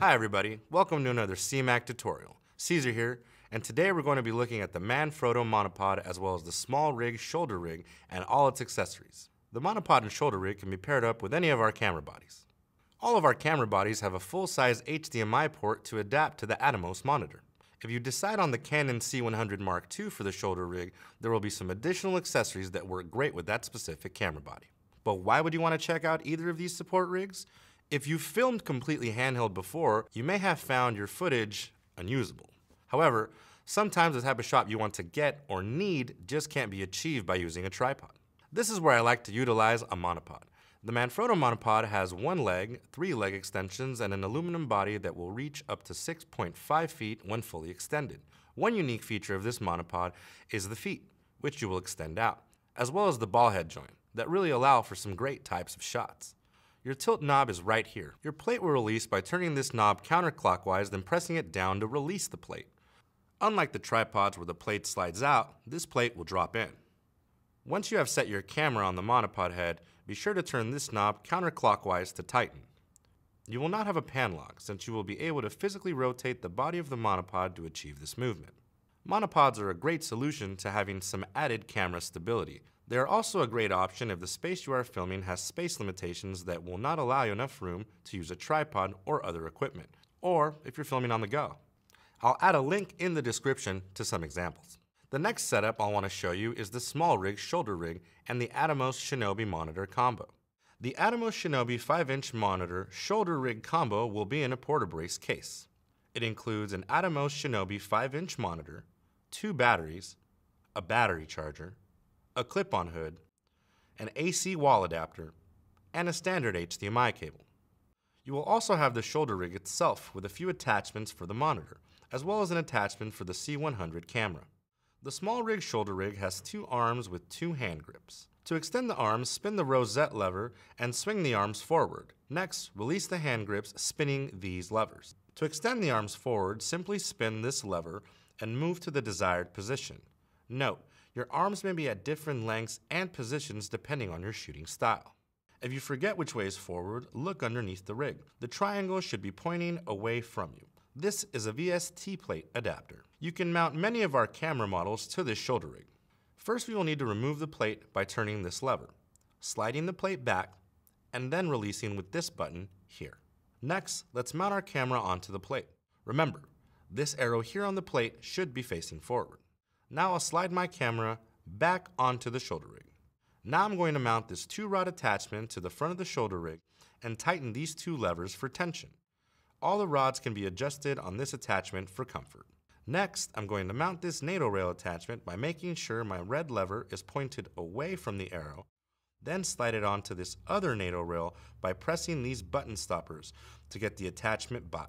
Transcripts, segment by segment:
Hi everybody, welcome to another CMAC tutorial. Cesar here, and today we're going to be looking at the Manfrotto monopod as well as the SmallRig shoulder rig and all its accessories. The monopod and shoulder rig can be paired up with any of our camera bodies. All of our camera bodies have a full-size HDMI port to adapt to the Atomos monitor. If you decide on the Canon C100 Mark II for the shoulder rig, there will be some additional accessories that work great with that specific camera body. But why would you want to check out either of these support rigs? If you've filmed completely handheld before, you may have found your footage unusable. However, sometimes the type of shot you want to get or need just can't be achieved by using a tripod. This is where I like to utilize a monopod. The Manfrotto monopod has one leg, three leg extensions, and an aluminum body that will reach up to 6.5 feet when fully extended. One unique feature of this monopod is the feet, which you will extend out, as well as the ball head joint that really allow for some great types of shots. Your tilt knob is right here. Your plate will release by turning this knob counterclockwise, then pressing it down to release the plate. Unlike the tripods where the plate slides out, this plate will drop in. Once you have set your camera on the monopod head, be sure to turn this knob counterclockwise to tighten. You will not have a pan lock since you will be able to physically rotate the body of the monopod to achieve this movement. Monopods are a great solution to having some added camera stability. They are also a great option if the space you are filming has space limitations that will not allow you enough room to use a tripod or other equipment, or if you're filming on the go. I'll add a link in the description to some examples. The next setup I want to show you is the SmallRig shoulder rig and the Atomos Shinobi monitor combo. The Atomos Shinobi 5-inch monitor shoulder rig combo will be in a Portabrace case. It includes an Atomos Shinobi 5-inch monitor, two batteries, a battery charger, a clip-on hood, an AC wall adapter, and a standard HDMI cable. You will also have the shoulder rig itself with a few attachments for the monitor, as well as an attachment for the C100 camera. The SmallRig shoulder rig has two arms with two hand grips. To extend the arms, spin the rosette lever and swing the arms forward. Next, release the hand grips, spinning these levers. To extend the arms forward, simply spin this lever and move to the desired position. Note, your arms may be at different lengths and positions depending on your shooting style. If you forget which way is forward, look underneath the rig. The triangle should be pointing away from you. This is a VST plate adapter. You can mount many of our camera models to this shoulder rig. First we will need to remove the plate by turning this lever, sliding the plate back, and then releasing with this button here. Next, let's mount our camera onto the plate. Remember, this arrow here on the plate should be facing forward. Now I'll slide my camera back onto the shoulder rig. Now I'm going to mount this two rod attachment to the front of the shoulder rig and tighten these two levers for tension. All the rods can be adjusted on this attachment for comfort. Next, I'm going to mount this NATO rail attachment by making sure my red lever is pointed away from the arrow, then slide it onto this other NATO rail by pressing these button stoppers to get the attachment by.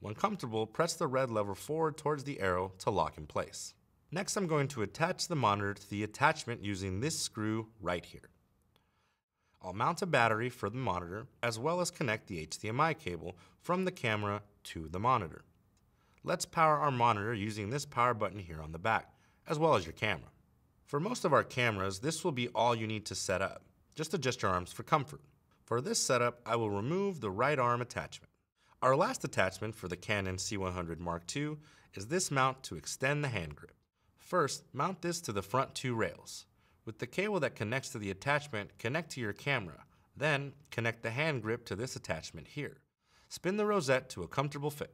When comfortable, press the red lever forward towards the arrow to lock in place. Next, I'm going to attach the monitor to the attachment using this screw right here. I'll mount a battery for the monitor as well as connect the HDMI cable from the camera to the monitor. Let's power our monitor using this power button here on the back, as well as your camera. For most of our cameras, this will be all you need to set up. Just adjust your arms for comfort. For this setup, I will remove the right arm attachment. Our last attachment for the Canon C100 Mark II is this mount to extend the hand grip. First, mount this to the front two rails. With the cable that connects to the attachment, connect to your camera. Then, connect the hand grip to this attachment here. Spin the rosette to a comfortable fit.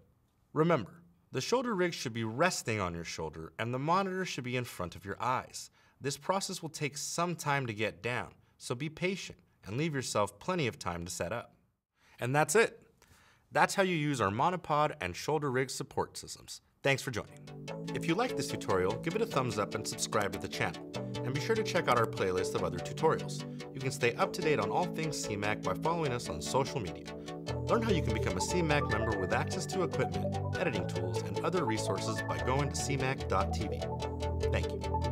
Remember, the shoulder rig should be resting on your shoulder and the monitor should be in front of your eyes. This process will take some time to get down, so be patient and leave yourself plenty of time to set up. And that's it. That's how you use our monopod and shoulder rig support systems. Thanks for joining. If you liked this tutorial, give it a thumbs up and subscribe to the channel. And be sure to check out our playlist of other tutorials. You can stay up to date on all things CMAC by following us on social media. Learn how you can become a CMAC member with access to equipment, editing tools, and other resources by going to cmac.tv. Thank you.